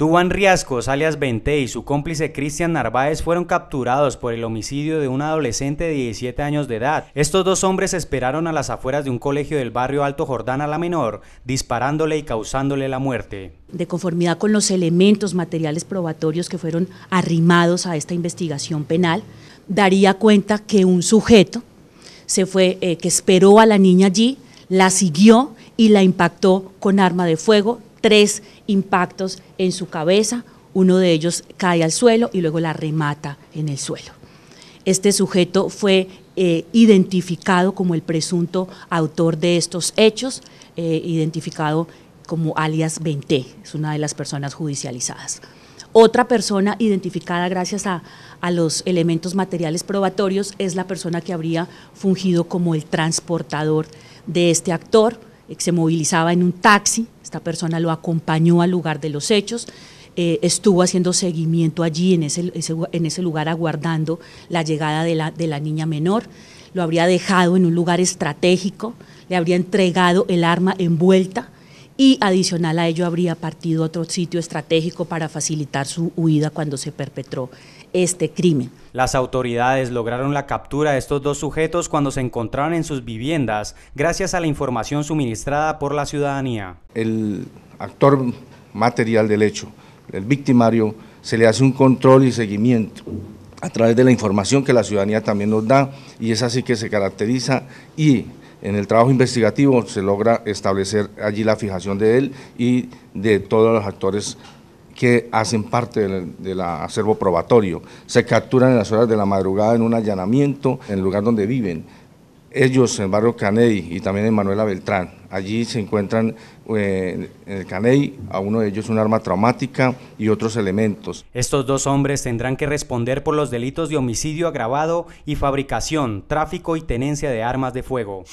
Tuban Riascos, alias Vente, y su cómplice Cristian Narváez fueron capturados por el homicidio de un adolescente de 17 años de edad. Estos dos hombres esperaron a las afueras de un colegio del barrio Alto Jordán a la menor, disparándole y causándole la muerte. De conformidad con los elementos materiales probatorios que fueron arrimados a esta investigación penal, daría cuenta que un sujeto se fue, eh, que esperó a la niña allí, la siguió y la impactó con arma de fuego, tres impactos en su cabeza, uno de ellos cae al suelo y luego la remata en el suelo. Este sujeto fue eh, identificado como el presunto autor de estos hechos, eh, identificado como alias 20, es una de las personas judicializadas. Otra persona identificada gracias a, a, los elementos materiales probatorios es la persona que habría fungido como el transportador de este actor, se movilizaba en un taxi, esta persona lo acompañó al lugar de los hechos, eh, estuvo haciendo seguimiento allí en ese, lugar aguardando la llegada de la niña menor, lo habría dejado en un lugar estratégico, le habría entregado el arma envuelta y adicional a ello habría partido otro sitio estratégico para facilitar su huida cuando se perpetró este crimen. Las autoridades lograron la captura de estos dos sujetos cuando se encontraban en sus viviendas gracias a la información suministrada por la ciudadanía. El actor material del hecho, el victimario, se le hace un control y seguimiento a través de la información que la ciudadanía también nos da y es así que se caracteriza y en el trabajo investigativo se logra establecer allí la fijación de él y de todos los actores que hacen parte del, acervo probatorio. Se capturan en las horas de la madrugada en un allanamiento en el lugar donde viven. Ellos en el barrio Caney y también en Manuela Beltrán. Allí se encuentran eh, en el Caney a uno de ellos un arma traumática y otros elementos. Estos dos hombres tendrán que responder por los delitos de homicidio agravado y fabricación, tráfico y tenencia de armas de fuego.